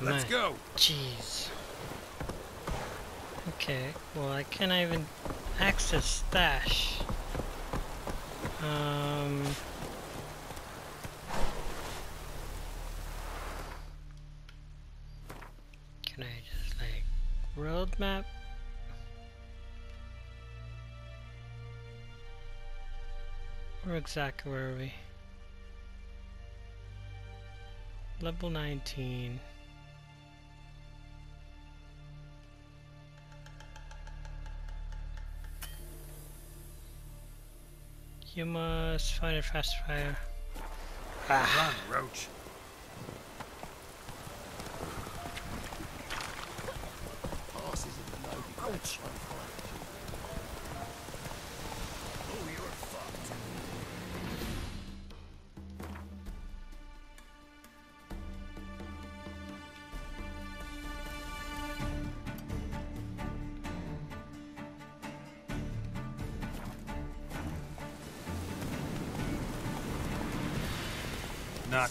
Let's My- go. Jeez. Okay, well I can't even access stash. Um. Can I just like world map? Where exactly were we? Level 19. You must find a fast fire. Run, Roach. Oh,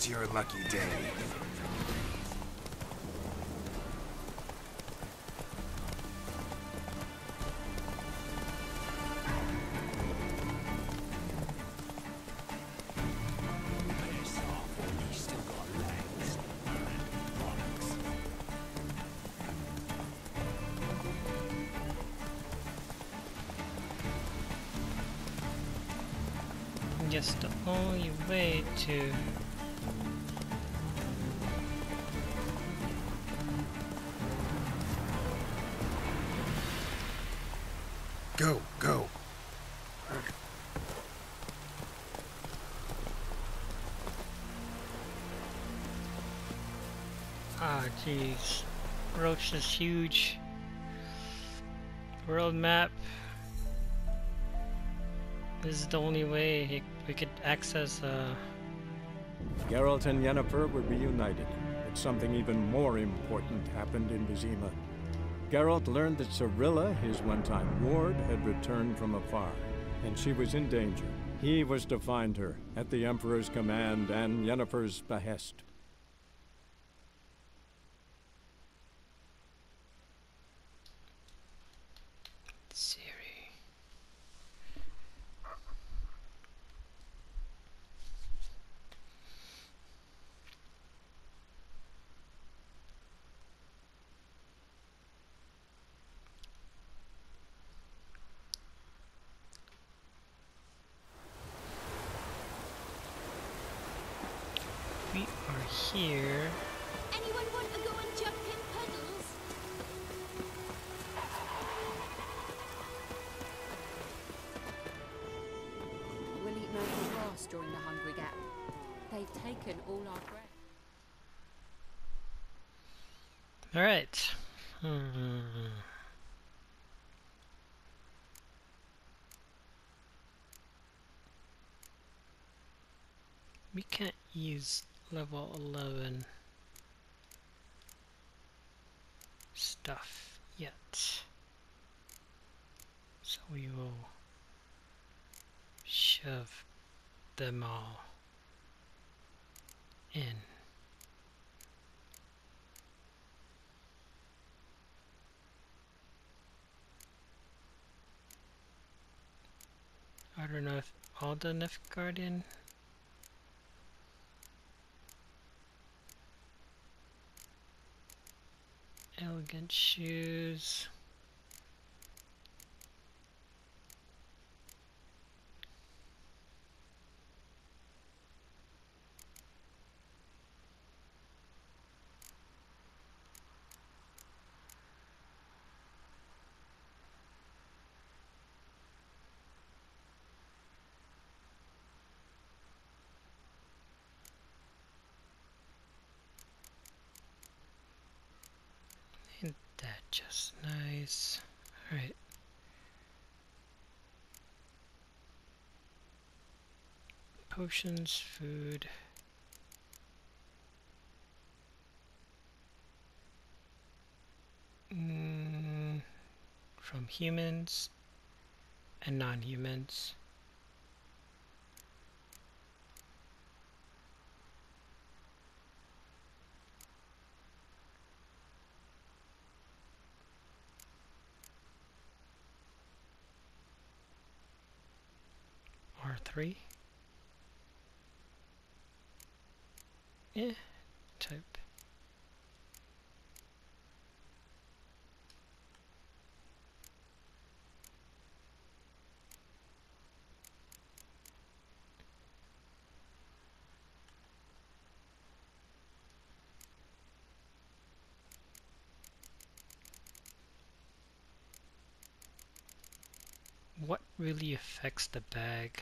Your lucky day. Guess the only way to Roach is huge. World map. This is the only way we could access, uh... Geralt and Yennefer were reunited, but something even more important happened in Vizima. Geralt learned that Cirilla, his one-time ward, had returned from afar, and she was in danger. He was to find her, at the Emperor's command and Yennefer's behest. Alright. Hmm. We can't use level 11 stuff yet. So we will shove them all in. I don't know if all the Nilfgaardian elegant shoes. Ain't that just nice? Alright. Potions, food. Mm, from humans and non-humans. Three. Yeah, type. What really affects the bag?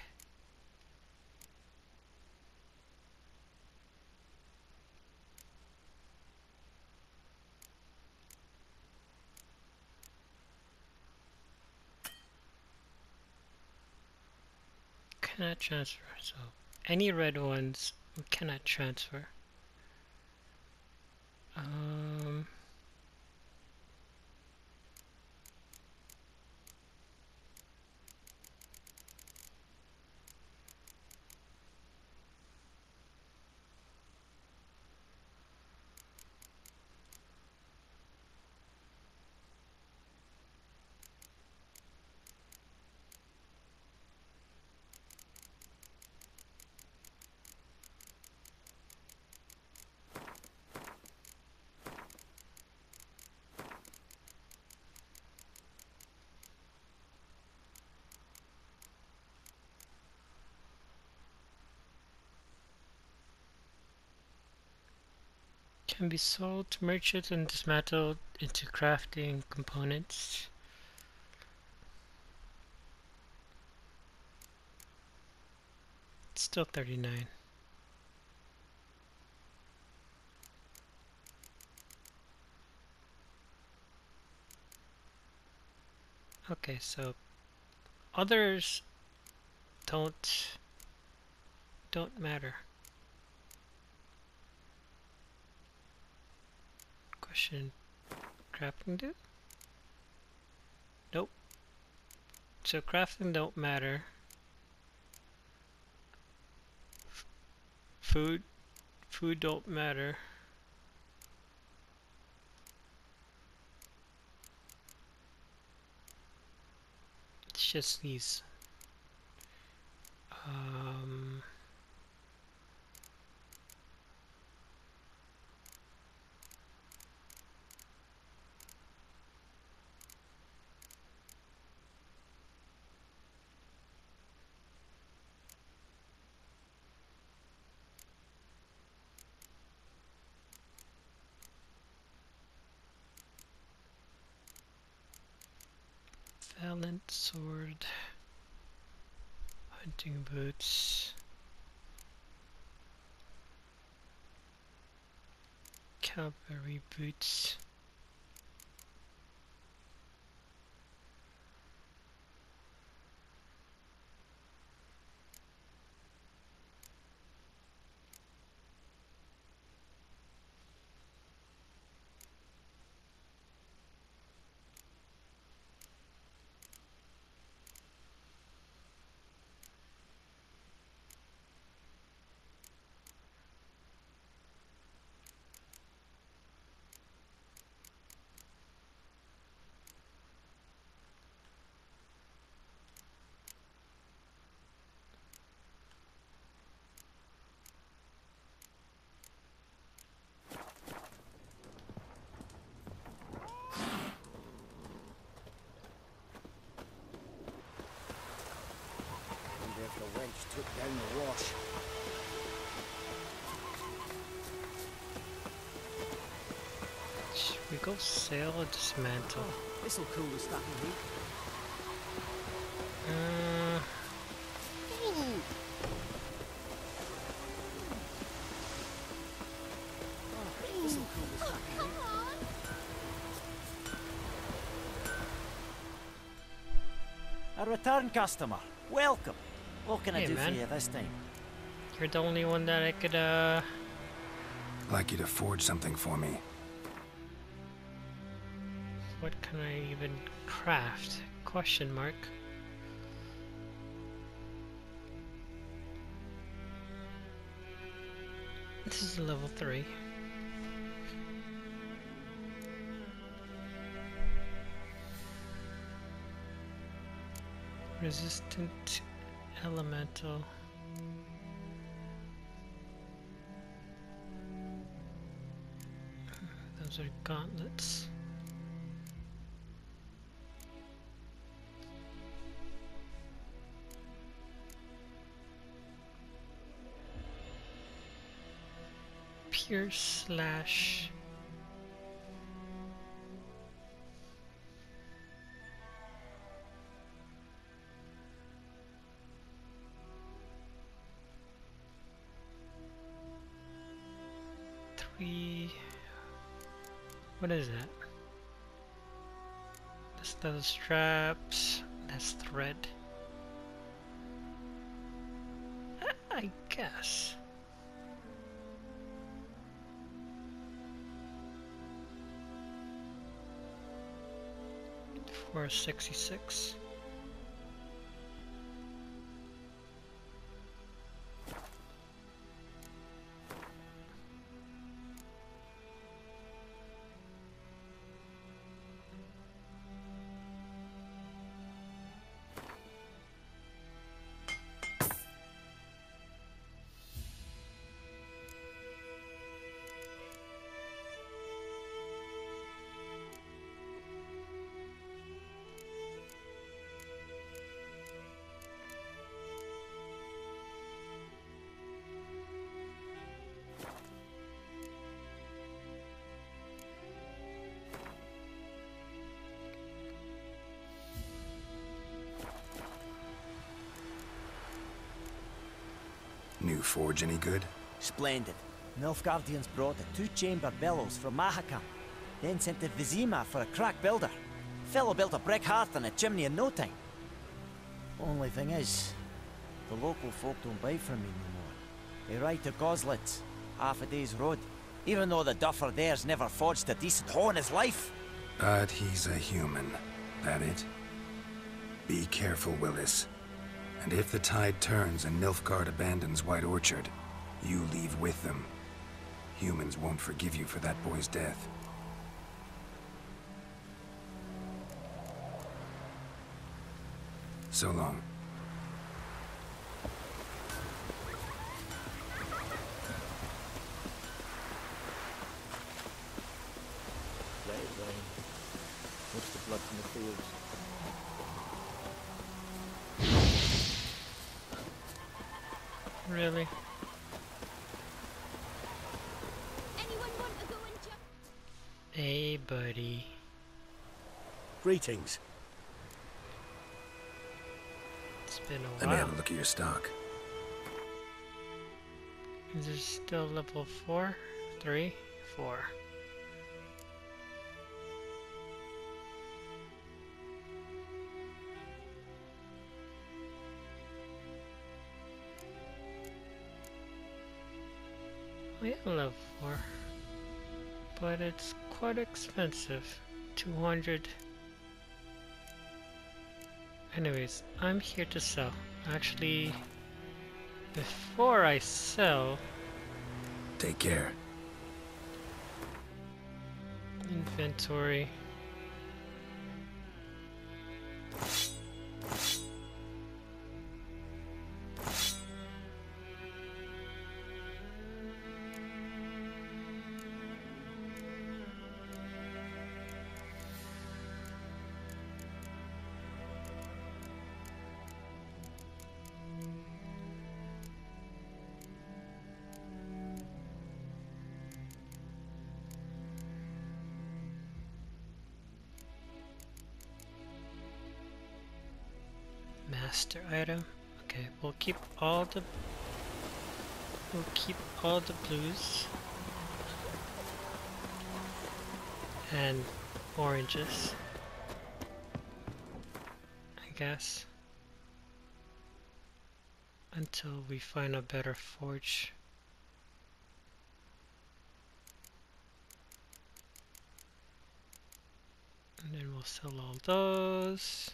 Cannot transfer, so any red ones we cannot transfer. Um, can be sold merchants and dismantled into crafting components. It's still 39. Okay, so others don't don't matter. Question crafting do? Nope. So crafting don't matter. F food food don't matter. It's just these. Hunting boots, cavalry boots. Wonder if the wench took down the wash. Should we go sail or dismantle? This'll cool the stuff in heat. Uh, This'll cool the stuff in Come A return customer. Welcome. What can I Hey, do man. for you this time? you're the only one that I could, uh, Like you to forge something for me. what can I even craft? Question mark. This is level 3. Resistant to elemental. Those are gauntlets. Pierce slash three. What is that? That's the straps. That's thread. I- I guess. Four sixty-six. Forge any good? Splendid. Nilfgaardians brought a two-chamber bellows from Mahakam, then sent to Vizima for a crack builder. Fellow built a brick hearth and a chimney in no time. Only thing is, the local folk don't buy from me no more. They ride to Goslitz, half a day's road, even though the duffer there's never forged a decent hoe in his life. But he's a human. That it? Be careful, Willis. And if the tide turns and Nilfgaard abandons White Orchard, you leave with them. Humans won't forgive you for that boy's death. So long. Greetings. It's been a Let me have a look at your stock. Is this still level four? Three? Four. We have level four. But it's quite expensive. 200. Anyways, I'm here to sell. Actually, before I sell, Take care. Inventory. Master item. Okay, we'll keep all the we'll keep all the blues and oranges. I guess. Until we find a better forge. And then we'll sell all those.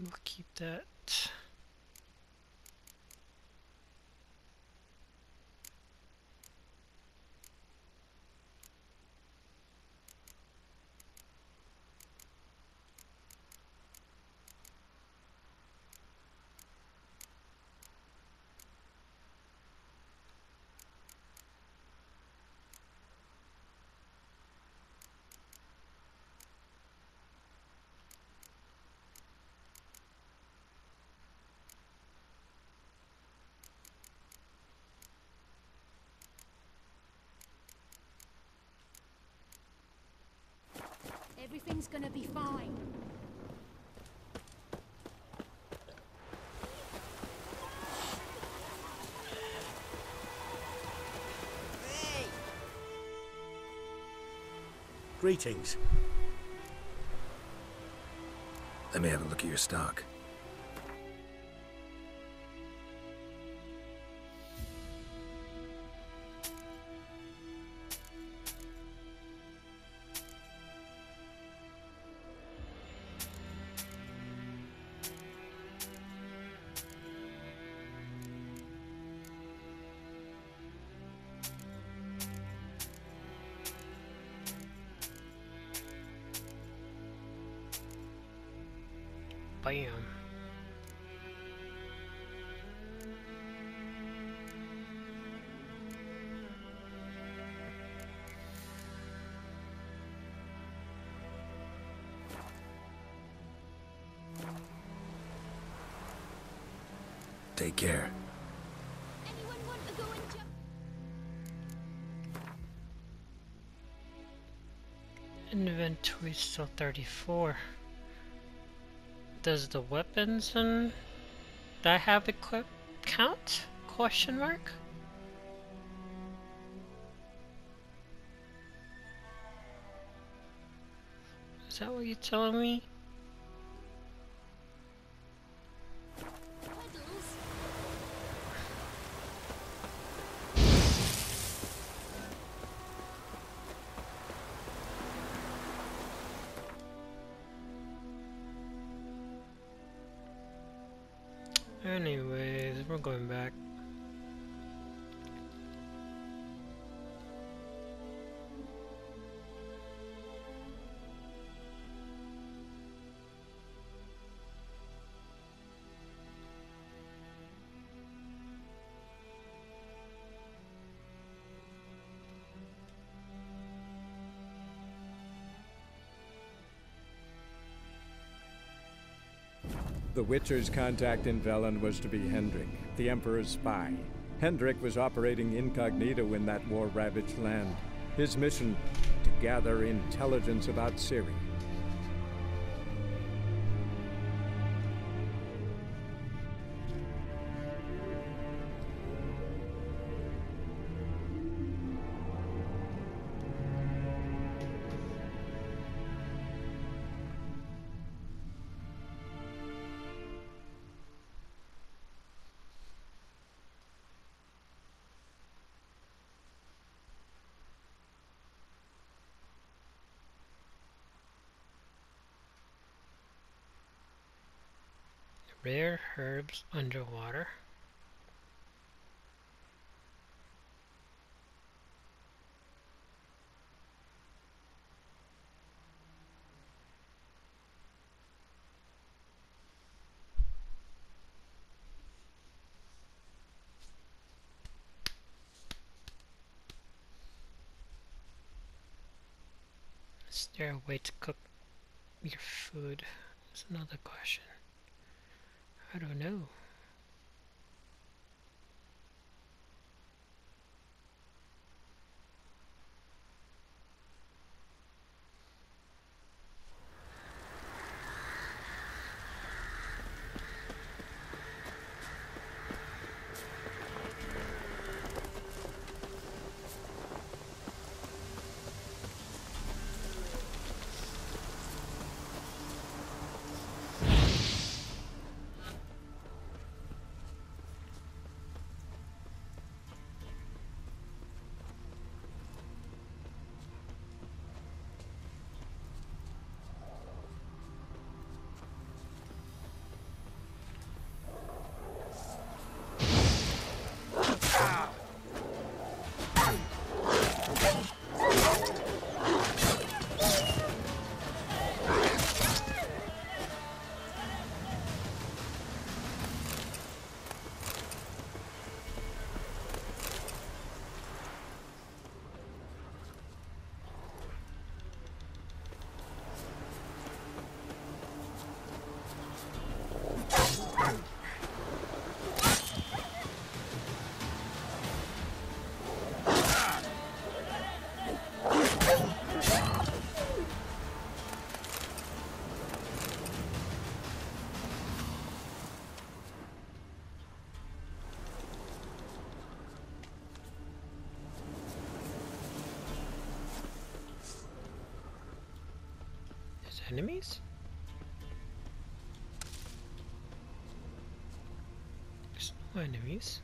We'll keep that. Everything's gonna be fine. Greetings. Let me have a look at your stock. Inventory still 34. Does the weapons and that I have equipped count? Question mark? Is that what you're telling me? We're going back. The Witcher's contact in Velen was to be Hendrik, the Emperor's spy. Hendrik was operating incognito in that war-ravaged land. His mission, to gather intelligence about Ciri. Rare herbs underwater. Is there a way to cook your food? That's another question. I don't know. Enemies? There's no enemies.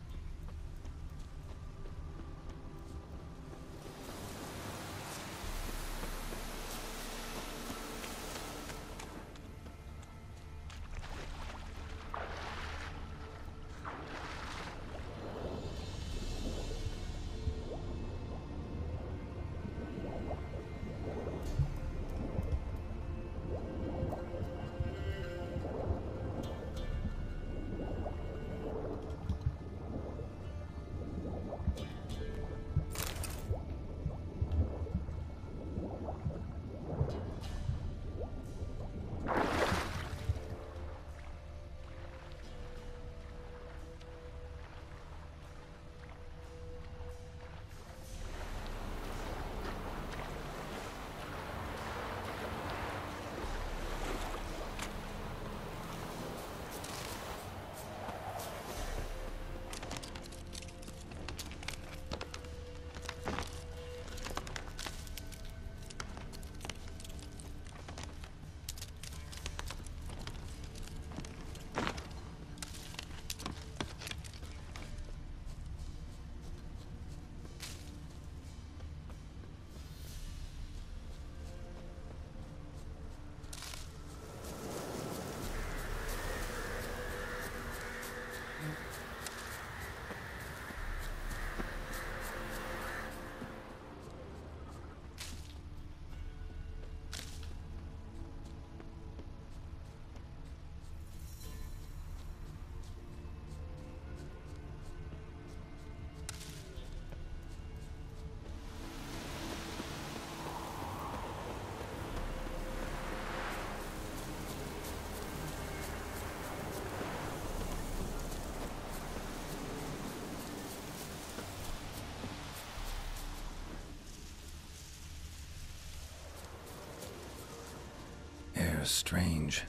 Strange,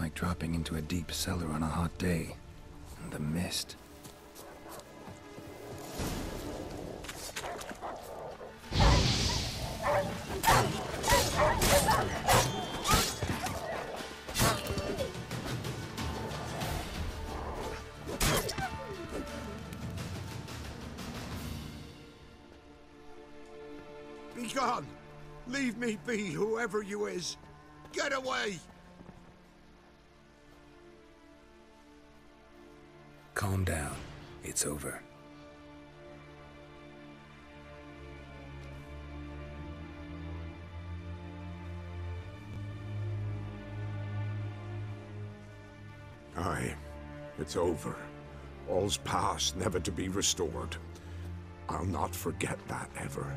like dropping into a deep cellar on a hot day. And the mist. Be gone! Leave me be, whoever you is! Get away! Calm down. It's over. Aye, it's over. All's past, never to be restored. I'll not forget that ever.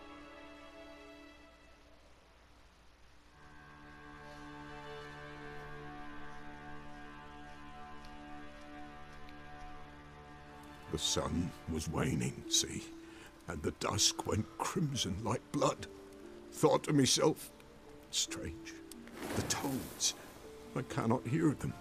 The sun was waning, see, and the dusk went crimson like blood. Thought to myself, strange, the toads, I cannot hear them.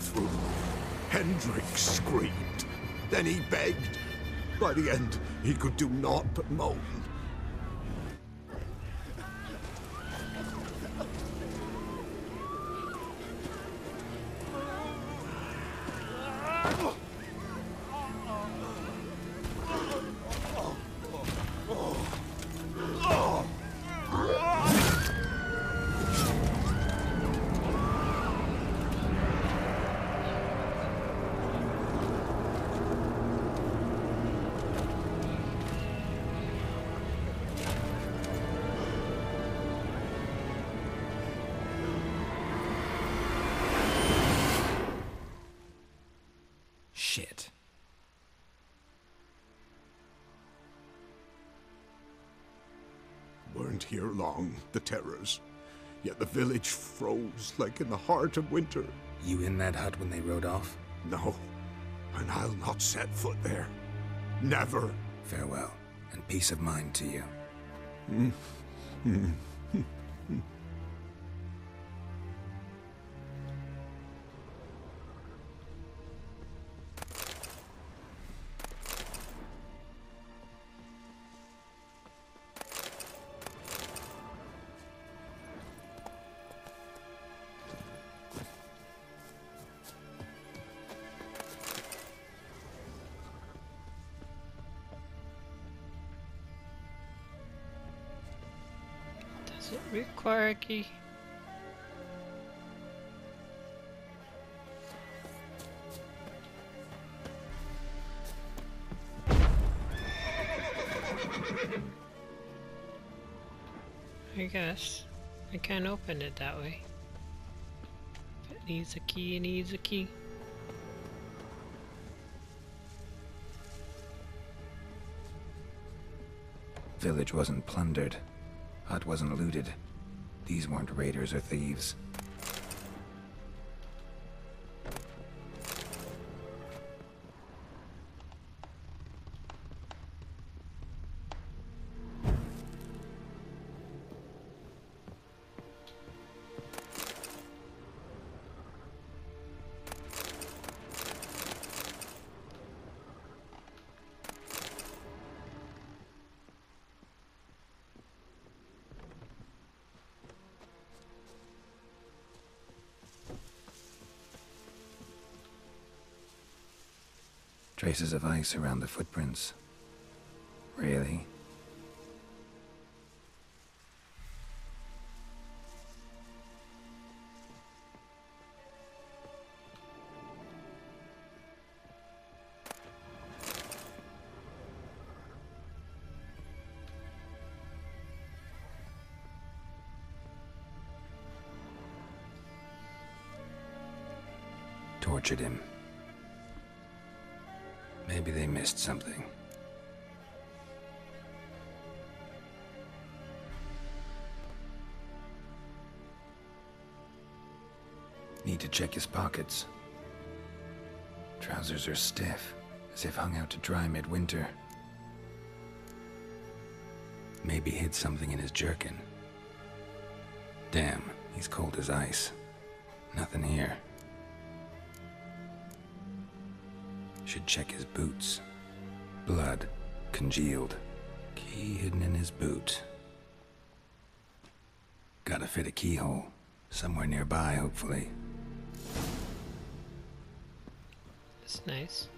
Through. Hendrik screamed. Then he begged. By the end, he could do naught but moan. Here long, the terrors. Yet the village froze like in the heart of winter. You in that hut when they rode off? No, and I'll not set foot there. Never. Farewell, and peace of mind to you. Does I guess. I can't open it that way. It needs a key, it needs a key. Village wasn't plundered. Hut wasn't looted. These weren't raiders or thieves. Traces of ice around the footprints. Really? Tortured him. Maybe they missed something. Need to check his pockets. Trousers are stiff, as if hung out to dry midwinter. Maybe hid something in his jerkin. Damn, he's cold as ice. Nothing here. Should check his boots. Blood, congealed. Key hidden in his boot. Gotta fit a keyhole. Somewhere nearby, hopefully. That's nice.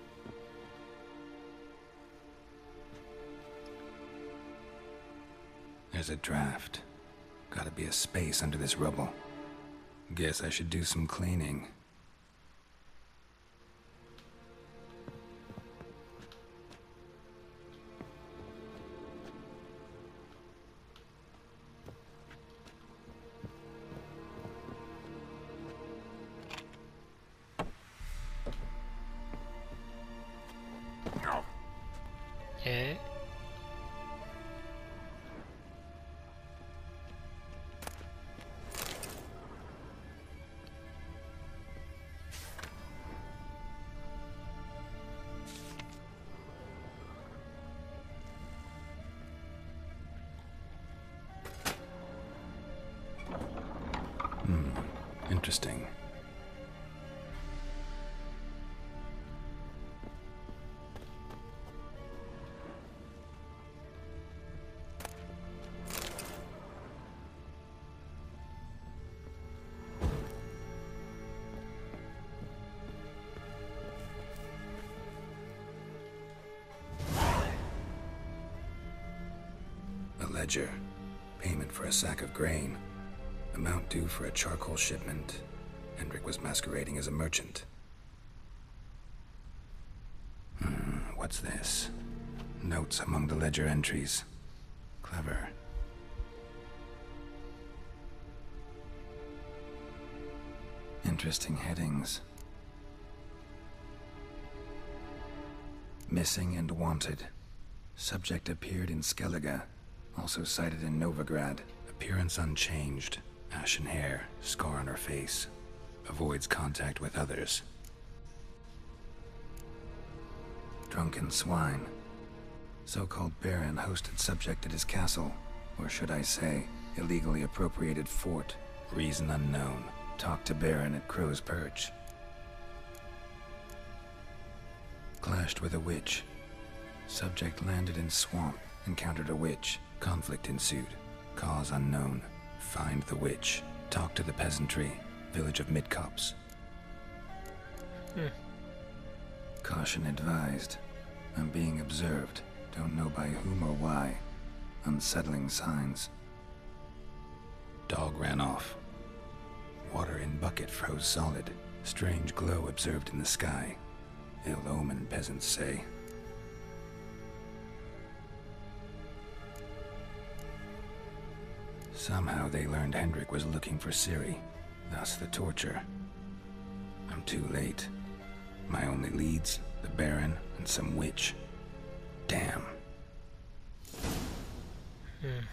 There's a draft. Gotta be a space under this rubble. Guess I should do some cleaning. Ledger. Payment for a sack of grain. Amount due for a charcoal shipment. Hendrik was masquerading as a merchant. Hmm, what's this? Notes among the ledger entries. Clever. Interesting headings. Missing and wanted. Subject appeared in Skellige. Also sighted in Novigrad. Appearance unchanged. Ashen hair, scar on her face. Avoids contact with others. Drunken swine. So-called Baron hosted subject at his castle. Or should I say, illegally appropriated fort. Reason unknown. Talked to Baron at Crow's Perch. Clashed with a witch. Subject landed in swamp, encountered a witch. Conflict ensued. Cause unknown. Find the witch. Talk to the peasantry. Village of Midcopse. Hmm. Caution advised. I'm being observed. Don't know by whom or why. Unsettling signs. Dog ran off. Water in bucket froze solid. Strange glow observed in the sky. Ill omen, peasants say. Somehow they learned Hendrik was looking for Ciri, thus the torture. I'm too late. My only leads, the Baron and some witch. Damn. Hmm.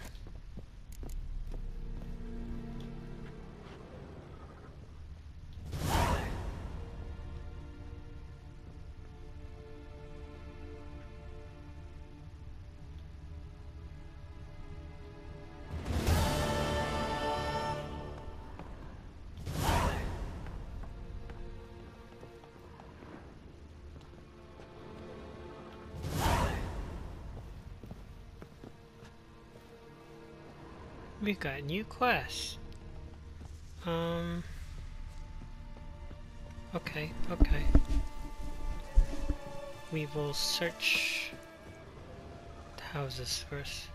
We got new quests. Um. Okay, okay. We will search the houses first.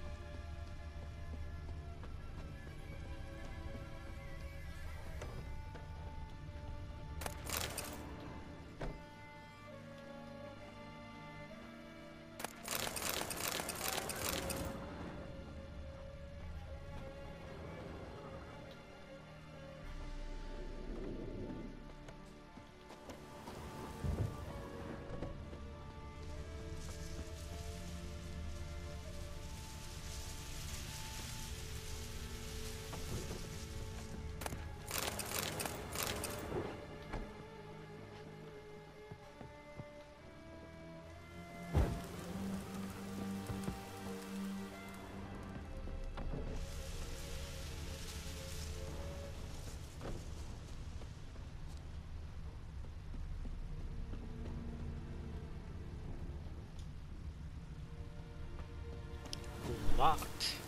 Locked.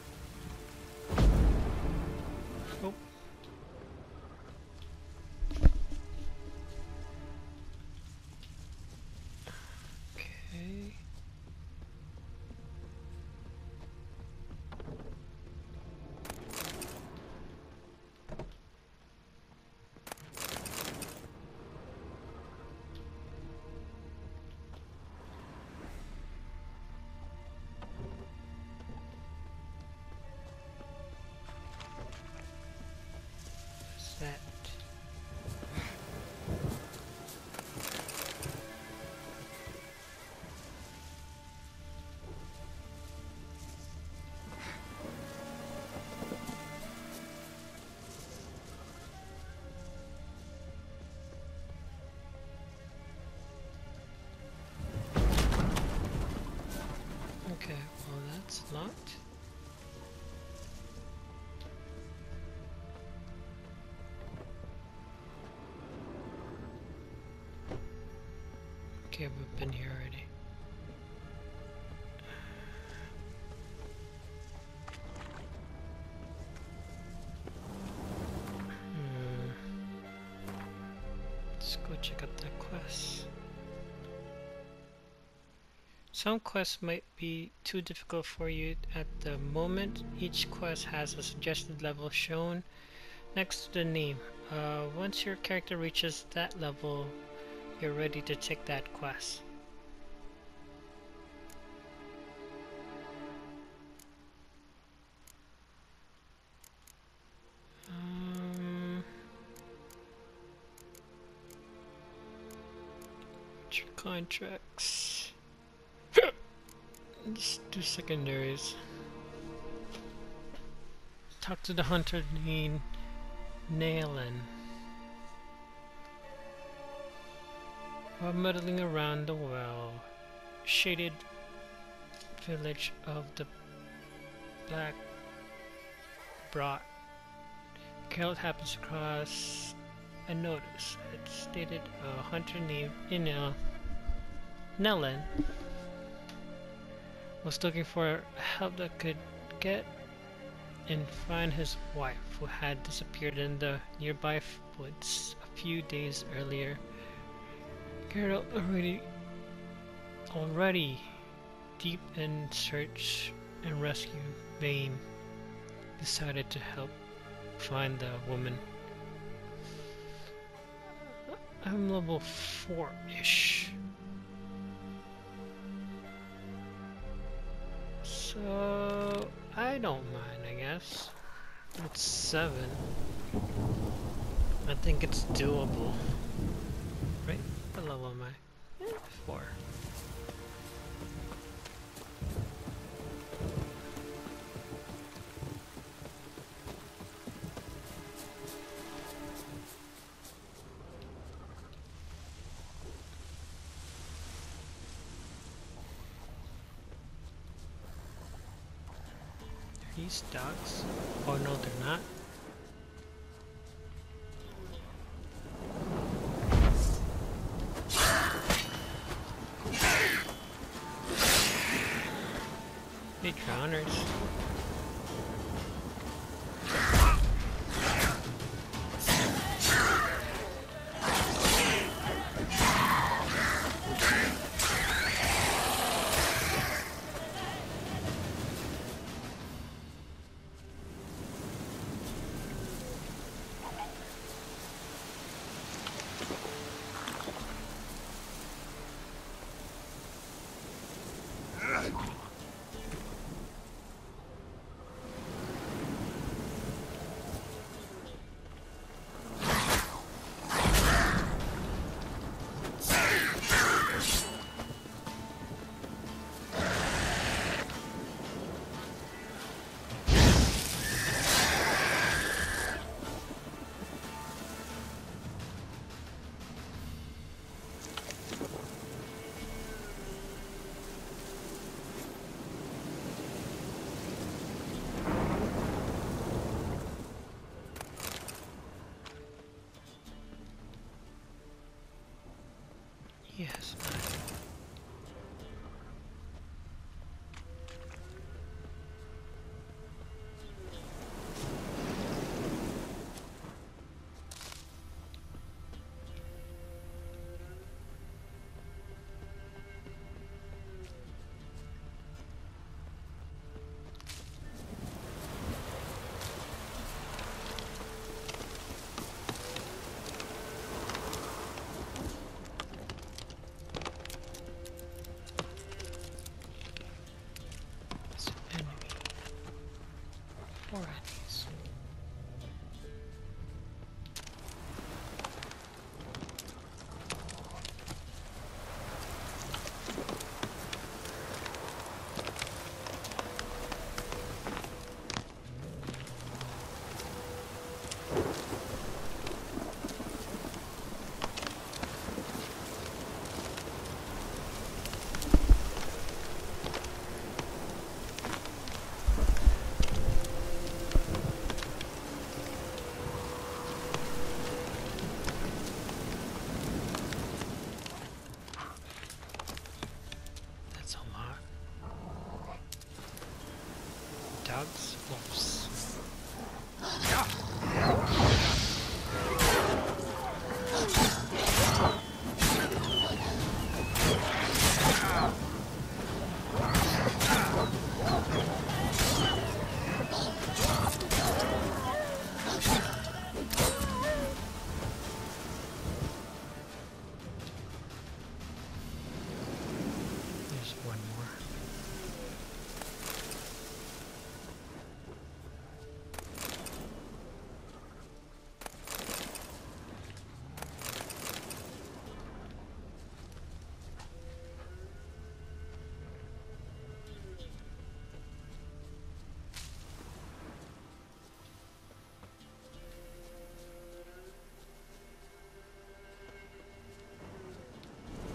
That? Okay, we've been here already. Hmm. Let's go check out that quest. Some quests might be too difficult for you at the moment. Each quest has a suggested level shown next to the name. Uh, once your character reaches that level, you're ready to check that quest. Um, contracts. Let's do secondaries. Talk to the hunter named Niellen. While muddling around the well, shaded village of the Black Brought, Geralt happens across a notice. that stated a hunter named Inel Nellen was looking for help that could get and find his wife who had disappeared in the nearby woods a few days earlier. Geralt already already deep in search and rescue vein decided to help find the woman. I'm level 4-ish. So, I don't mind, I guess. It's 7. I think it's doable. Right? Level am I? Eh, Hey, gracias.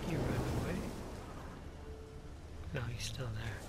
You ran away. No, he's still there.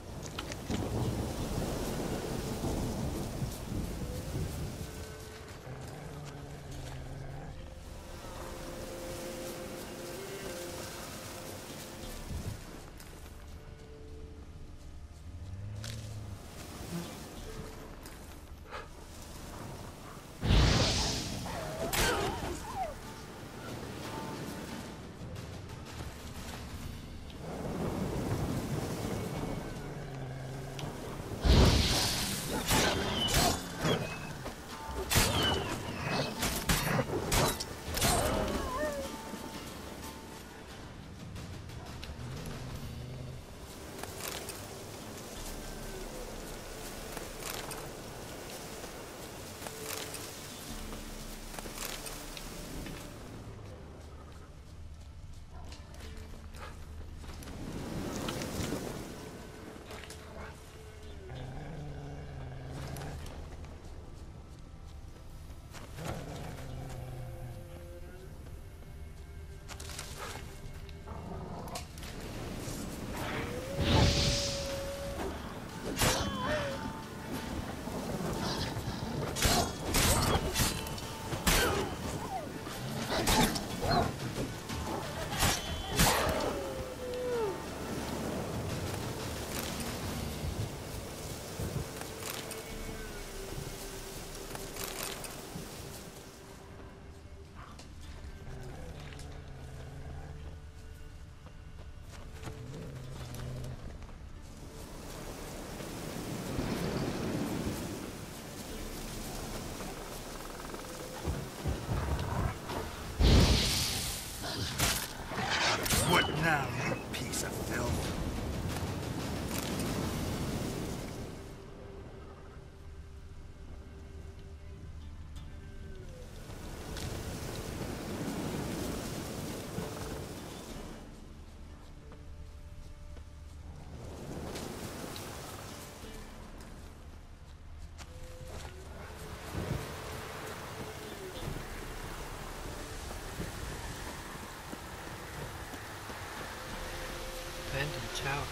Abandoned tower.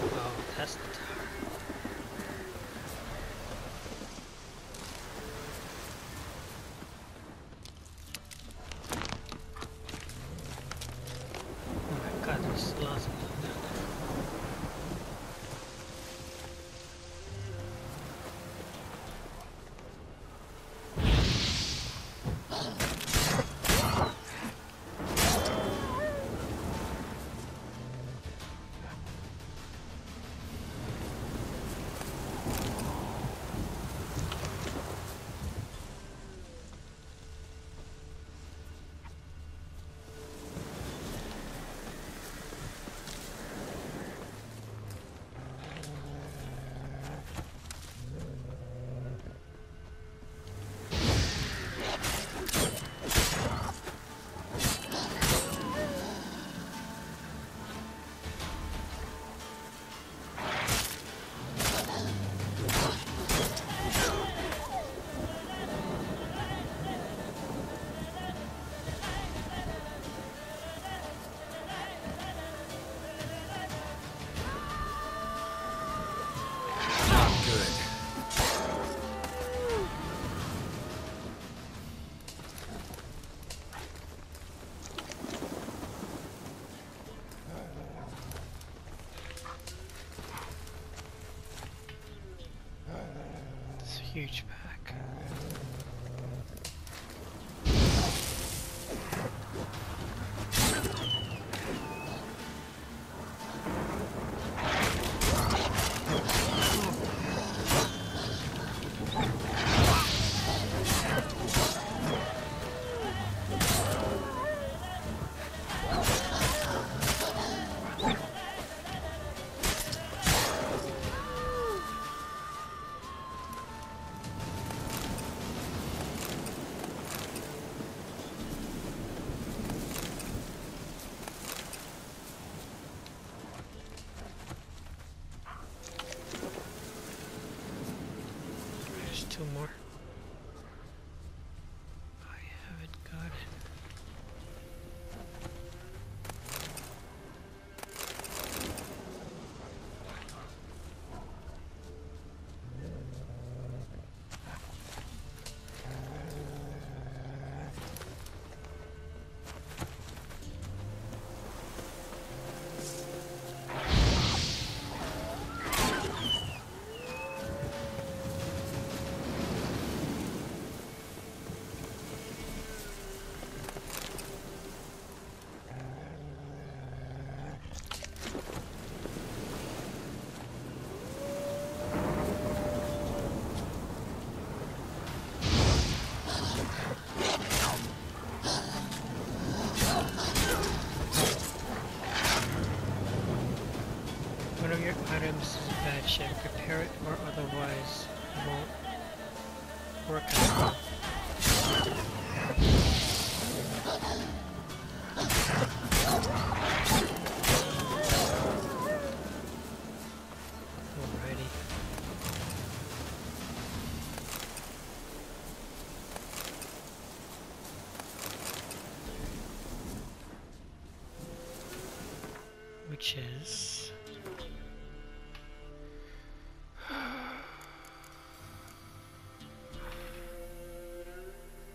Oh, that's the tower. Huge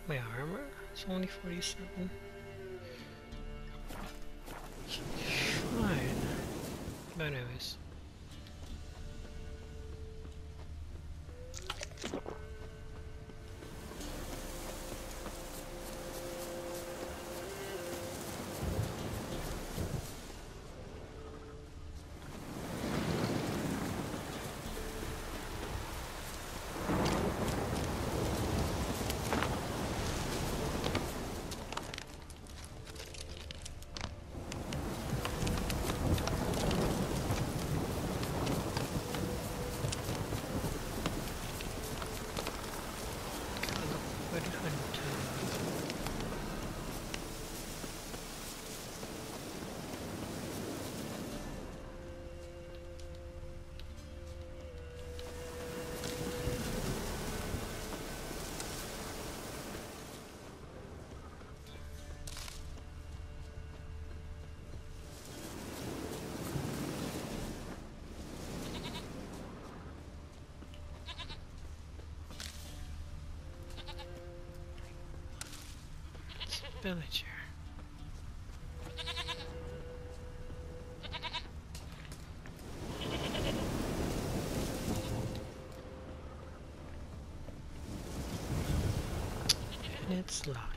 my armor is only 47. Fine. But anyways. Villager. And it's locked.